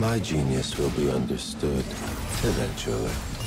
My genius will be understood eventually.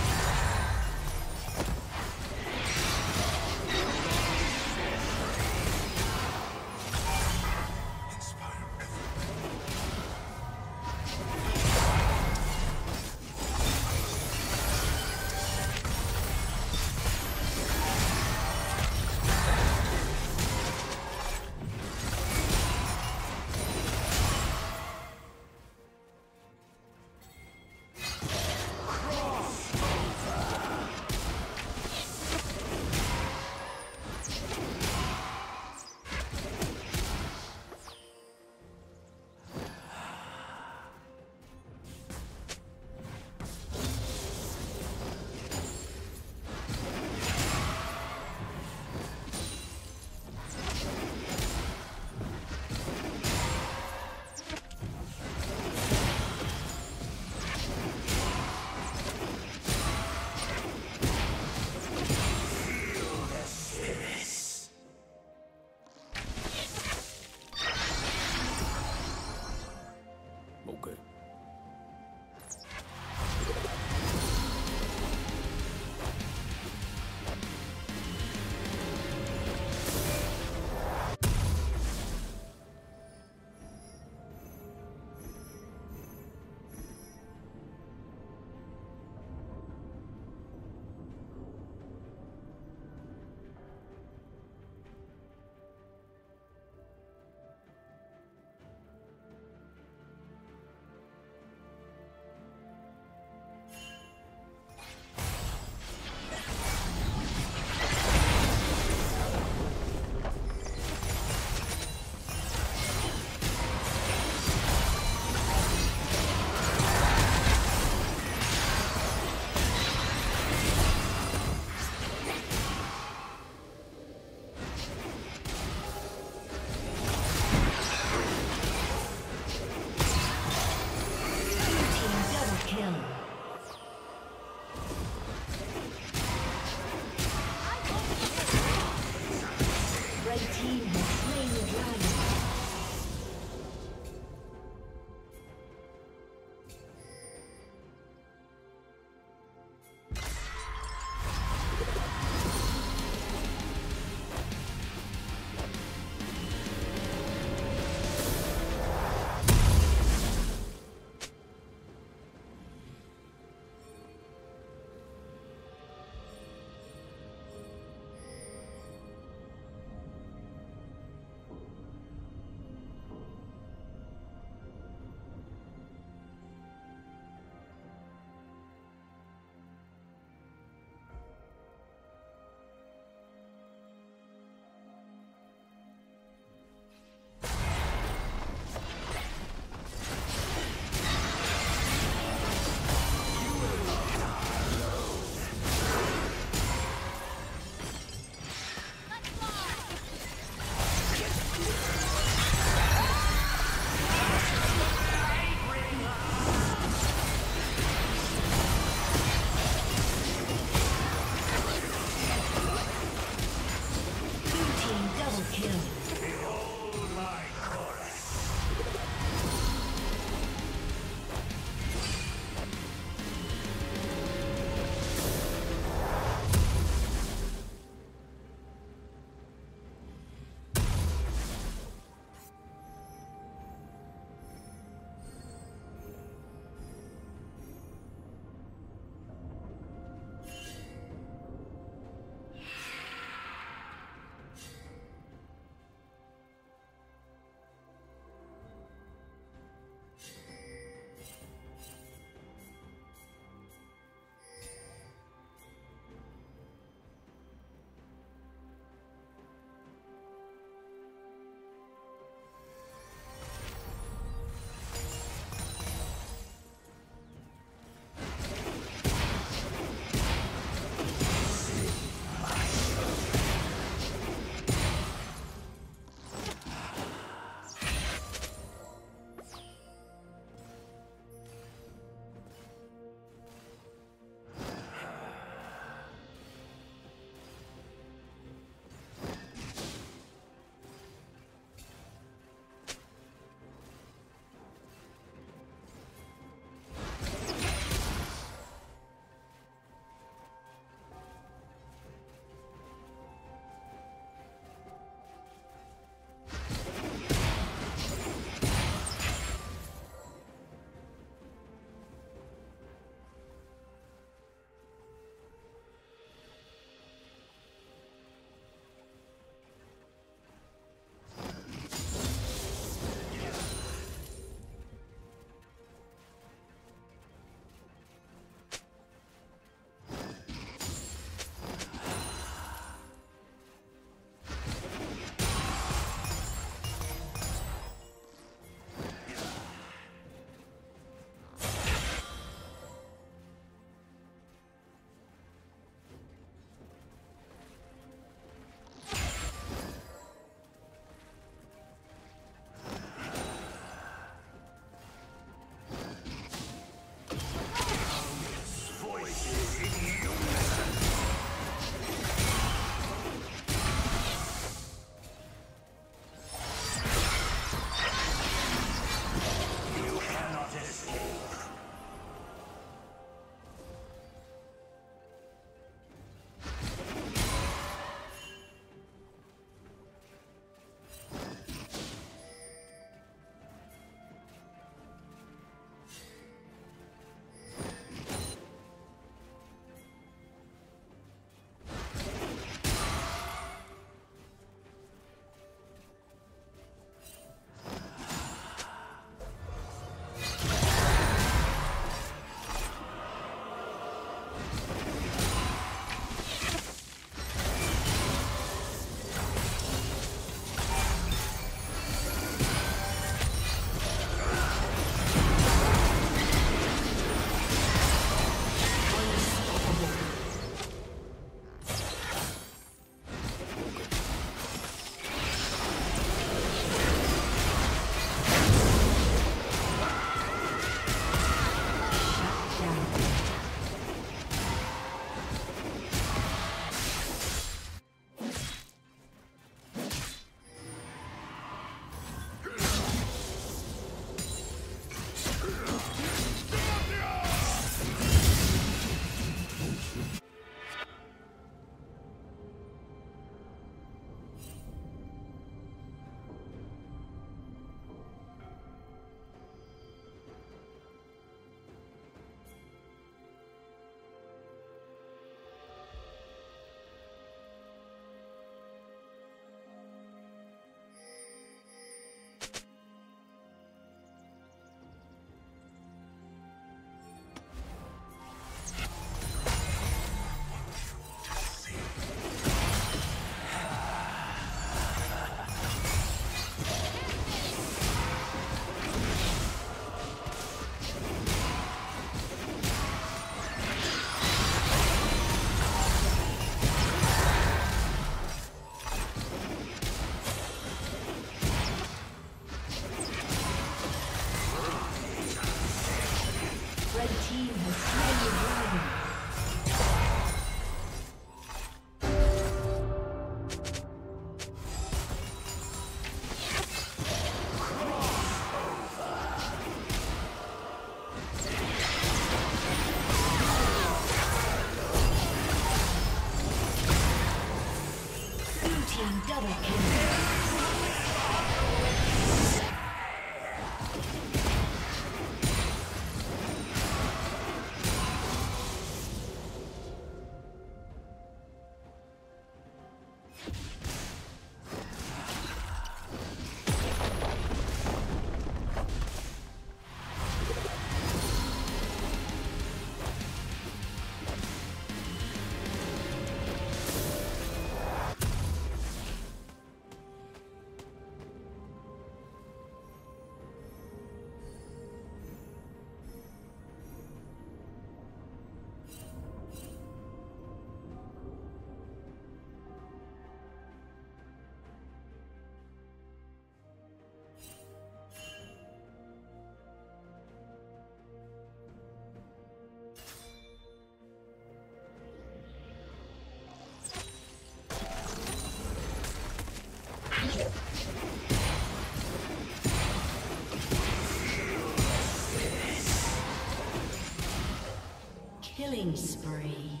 Killing spree.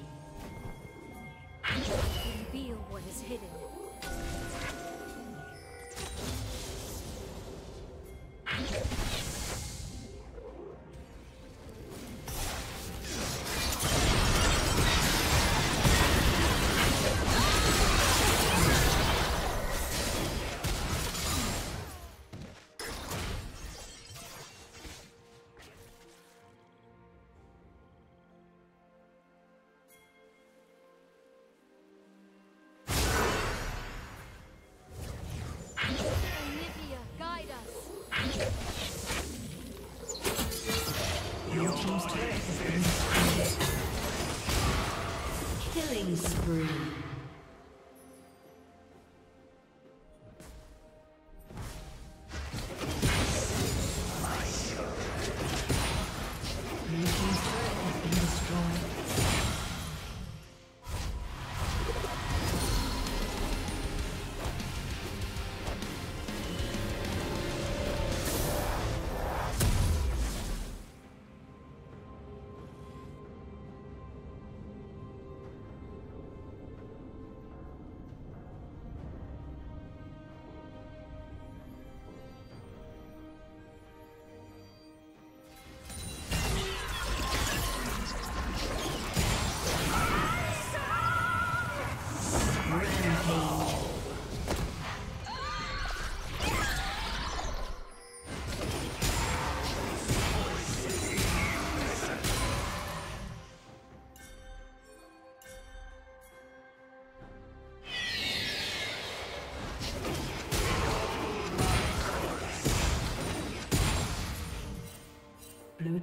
Reveal what is hidden.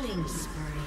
Killing spree.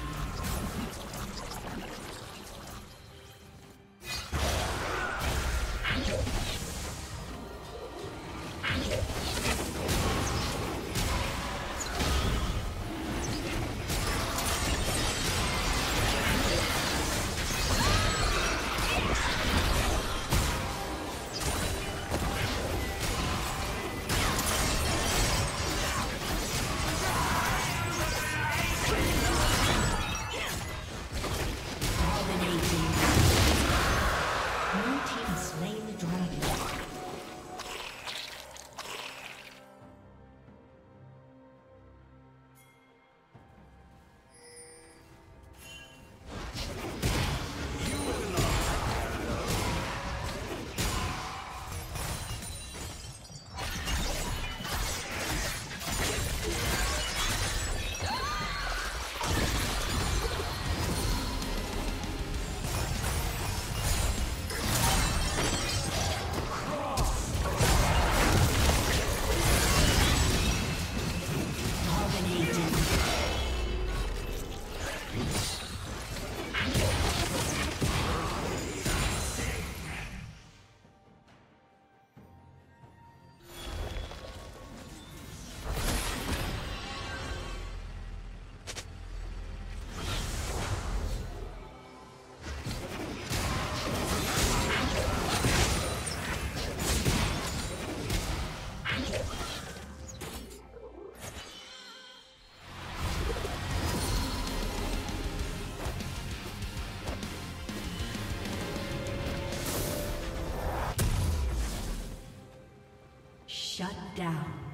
Shut down.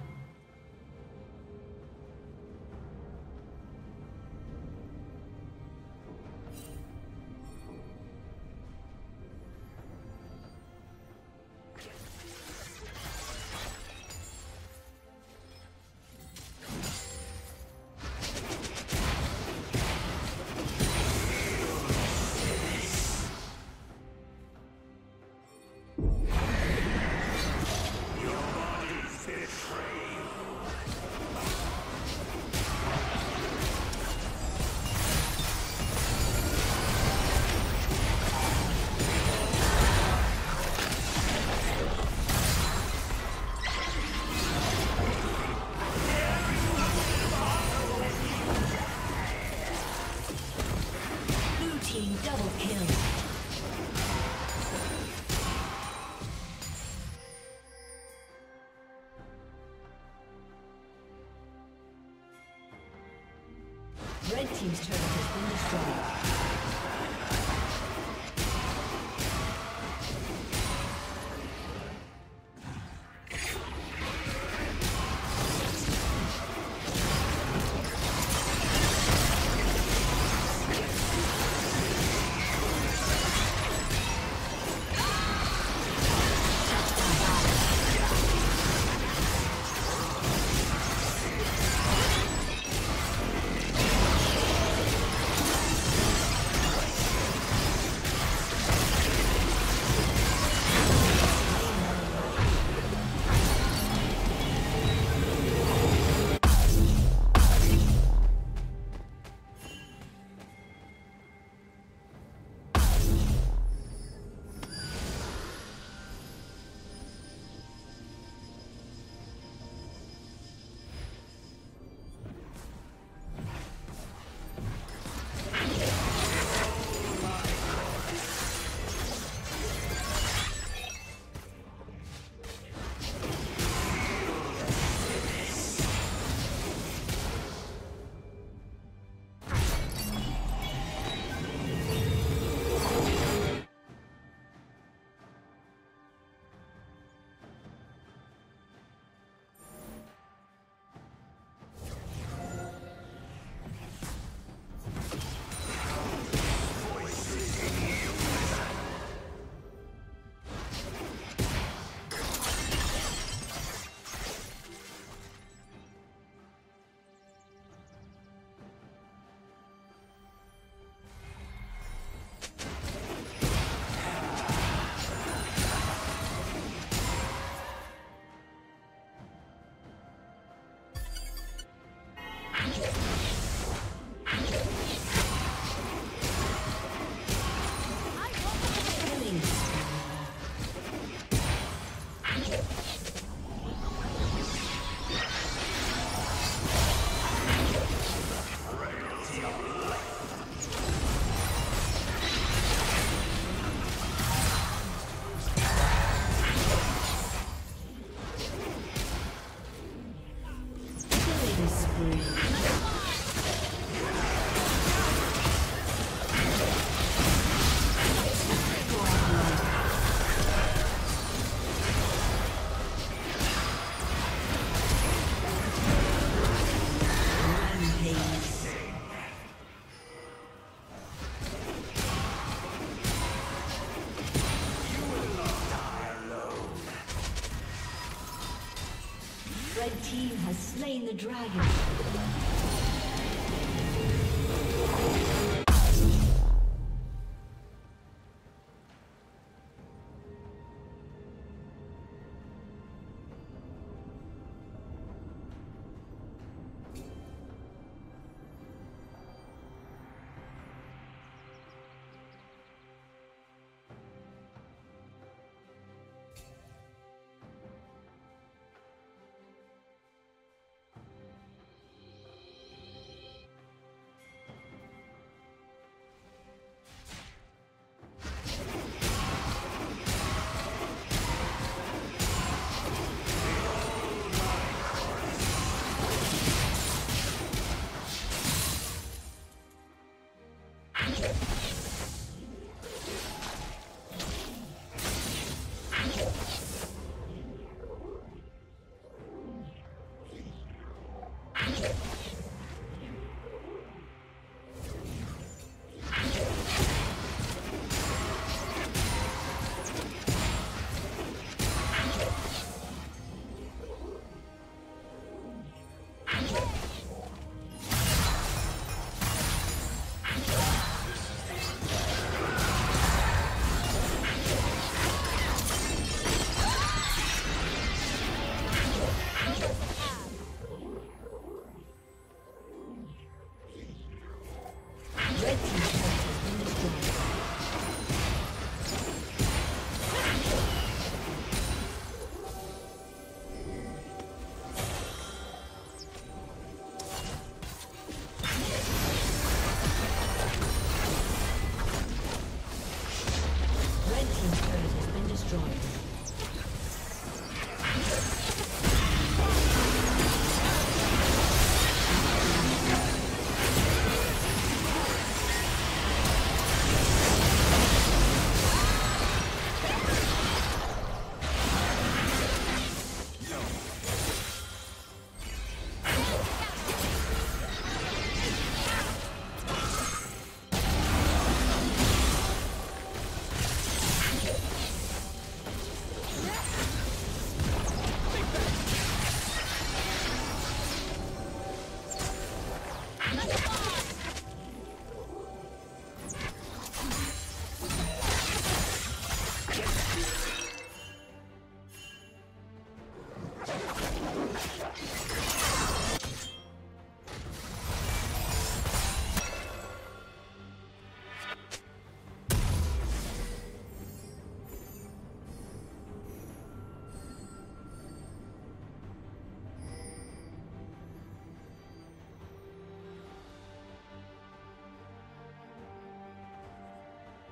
Dragon.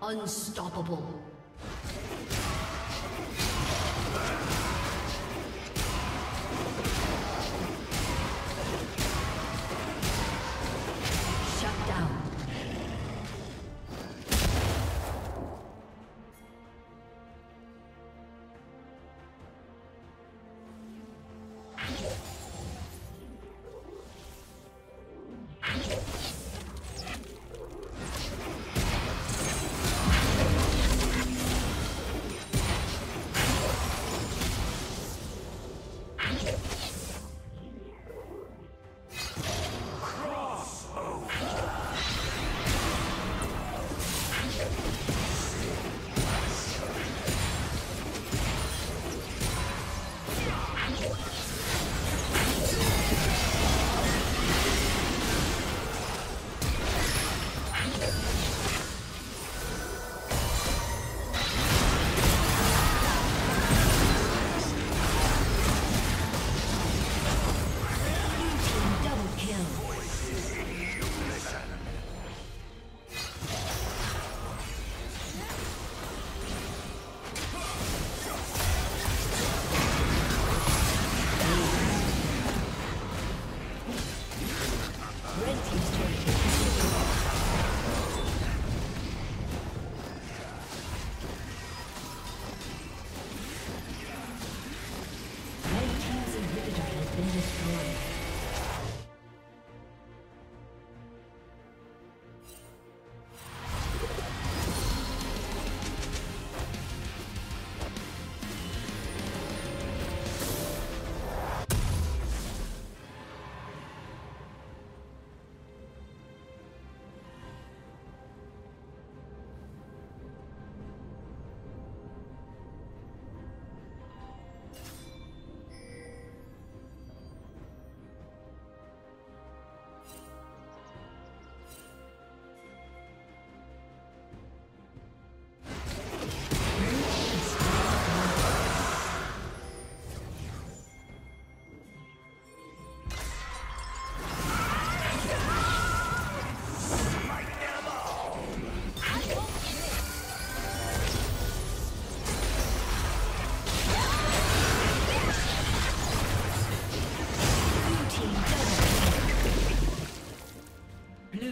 Unstoppable.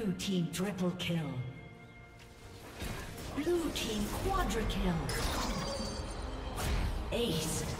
Blue team triple kill. Blue team quadra kill. Ace.